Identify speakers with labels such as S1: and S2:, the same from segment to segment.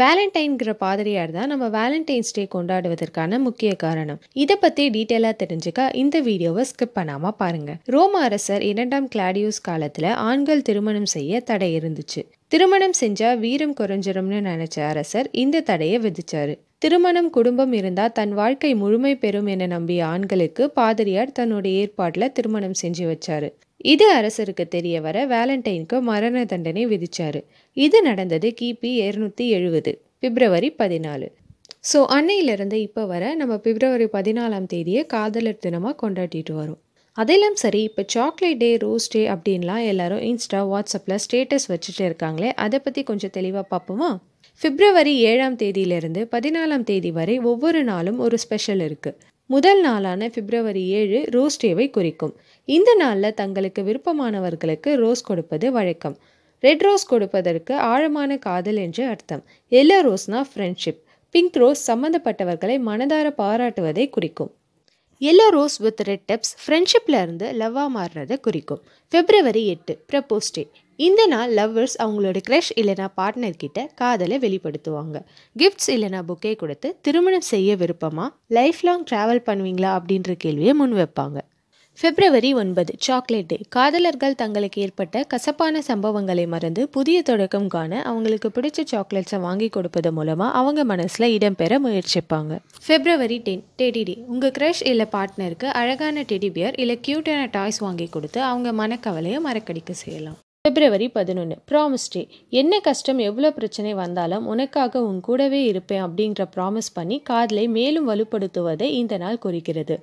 S1: வேலண்டைன்கிற பாதிரியார் தான்? நம்ம வேலண்டைன்ஸ் டே கொண்டாடுவதற்கான முக்கிய காரணம். இதை பற்றி டீட்டெயிலாக தெரிஞ்சுக்க இந்த வீடியோவை ஸ்கிப் பண்ணாமல் பாருங்க. ரோம அரசர் இரண்டாம் கிளாடியூஸ் காலத்தில் ஆண்கள் திருமணம் செய்ய தடை இருந்துச்சு. திருமணம் செஞ்சா வீரம் குறைஞ்சிரும்னு நினைச்ச அரசர் இந்த தடையை விதிச்சாரு. திருமணம் குடும்பம் இருந்தா தன் வாழ்க்கை முழுமை பெறும் என நம்பிய ஆண்களுக்கு பாதிரியார் தன்னுடைய ஏற்பாட்டில் திருமணம் செஞ்சு வச்சாரு. இது அரசருக்கு தெரிய வர வேலண்டைனுக்கு மரண தண்டனை விதிச்சாரு. இது நடந்தது கிபி இருநூத்தி எழுபது பிப்ரவரி பதினாலு. ஸோ அன்னையிலிருந்து இப்போ வர நம்ம பிப்ரவரி பதினாலாம் தேதியை காதலர் தினமாக கொண்டாடிட்டு வரோம். அதெல்லாம் சரி இப்போ சாக்லேட் டே ரோஸ் டே அப்படின்லாம் எல்லாரும் இன்ஸ்டா வாட்ஸ்அப்பில் ஸ்டேட்டஸ் வச்சுட்டு இருக்காங்களே அதை பற்றி கொஞ்சம் தெளிவாக பார்ப்போமா பிப்ரவரி ஏழாம் தேதியிலிருந்து பதினாலாம் தேதி வரை ஒவ்வொரு நாளும் ஒரு ஸ்பெஷல் இருக்குது முதல் நாளான பிப்ரவரி ஏழு ரோஸ் டேவை குறிக்கும். இந்த நாளில் தங்களுக்கு விருப்பமானவர்களுக்கு ரோஸ் கொடுப்பது வழக்கம். ரெட் ரோஸ் கொடுப்பதற்கு ஆழமான காதல் என்று அர்த்தம். எல்லோ ரோஸ்னா ஃப்ரெண்ட்ஷிப் பிங்க் ரோஸ் சம்மந்தப்பட்டவர்களை மனதார பாராட்டுவதை குறிக்கும். Yellow rose with red tips ஃப்ரெண்ட்ஷிப்பில் இருந்து லவ்வாக மாறுறதை குறிக்கும். ஃபெப்ரவரி எட்டு ப்ரப்போஸ் டே இந்த நாள் லவ்வர்ஸ் அவங்களோட க்ரஷ் இல்லைனா பார்ட்னர்கிட்ட காதலை வெளிப்படுத்துவாங்க. கிஃப்ட்ஸ் இல்லைனா புக்கே கொடுத்து திருமணம் செய்ய விருப்பமா? லைஃப் லாங் ட்ராவல் பண்ணுவீங்களா? அப்படின்ற கேள்வியை முன் வைப்பாங்க. பிப்ரவரி ஒன்பது சாக்லேட் டே காதலர்கள் தங்களுக்கு ஏற்பட்ட கசப்பான சம்பவங்களை மறந்து புதிய தொடக்கம் காண அவங்களுக்கு பிடிச்ச சாக்லேட்ஸை வாங்கி கொடுப்பது மூலமாக அவங்க மனசில் இடம்பெற முயற்சிப்பாங்க. பிப்ரவரி டென் டெடி டே உங்கள் க்ரஷ் இல்லை பார்ட்னருக்கு அழகான டெடி பியர் இல்லை க்யூட்டான டாய்ஸ் வாங்கி கொடுத்து அவங்க மனக்கவலையை மறக்கடிக்க செய்யலாம். பிப்ரவரி பதினொன்று ப்ராமிஸ் டே என்ன கஷ்டம் எவ்வளோ பிரச்சனை வந்தாலும் உனக்காக உன் கூடவே இருப்பேன் அப்படின்ற ப்ராமிஸ் பண்ணி காதலை மேலும் வலுப்படுத்துவதை இந்த நாள் குறிக்கிறது.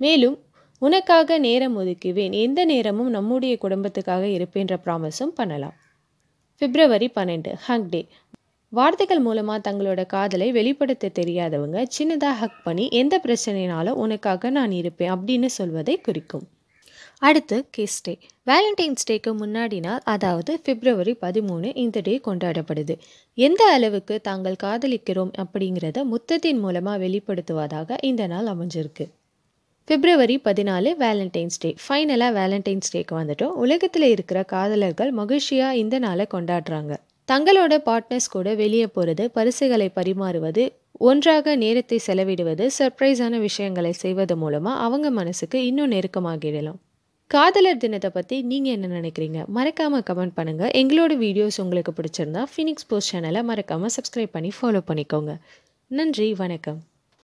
S1: மேலும் உனக்காக நேரம் ஒதுக்குவேன். எந்த நேரமும் நம்முடைய குடும்பத்துக்காக இருப்பேன்ற ப்ராமிஸும் பண்ணலாம். பிப்ரவரி பன்னெண்டு ஹக் டே வார்த்தைகள் மூலமாக தங்களோட காதலை வெளிப்படுத்த தெரியாதவங்க சின்னதாக ஹக் பண்ணி எந்த பிரச்சனைனாலும் உனக்காக நான் இருப்பேன் அப்படின்னு சொல்வதை குறிக்கும். அடுத்து கிஸ் டே வேலண்டைன்ஸ் டேக்கு முன்னாடி நாள் அதாவது பிப்ரவரி பதிமூணு இந்த டே கொண்டாடப்படுது. எந்த அளவுக்கு தாங்கள் காதலிக்கிறோம் அப்படிங்கிறத முத்தத்தின் மூலமாக வெளிப்படுத்துவதாக இந்த நாள் அமைஞ்சிருக்கு. பிப்ரவரி பதினாலு வேலண்டைன்ஸ் டே ஃபைனலாக வேலண்டைன்ஸ் டேக்கு வந்துட்டோம். உலகத்தில் இருக்கிற காதலர்கள் மகிழ்ச்சியாக இந்த நாளை கொண்டாடுறாங்க. தங்களோட பார்ட்னர்ஸ் கூட வெளியே போகிறது பரிசுகளை பரிமாறுவது ஒன்றாக நேரத்தை செலவிடுவது சர்ப்ரைஸான விஷயங்களை செய்வது மூலமாக அவங்க மனசுக்கு இன்னும் நெருக்கமாகிடலாம் காதலர் தினத்தை பற்றி நீங்கள் என்ன நினைக்கிறீங்க? மறக்காமல் கமெண்ட் பண்ணுங்கள் எங்களோட வீடியோஸ் உங்களுக்கு பிடிச்சிருந்தா ஃபினிக்ஸ் போஸ்ட் சேனலை மறக்காமல் சப்ஸ்கிரைப் பண்ணி ஃபாலோ பண்ணிக்கோங்க. நன்றி வணக்கம்.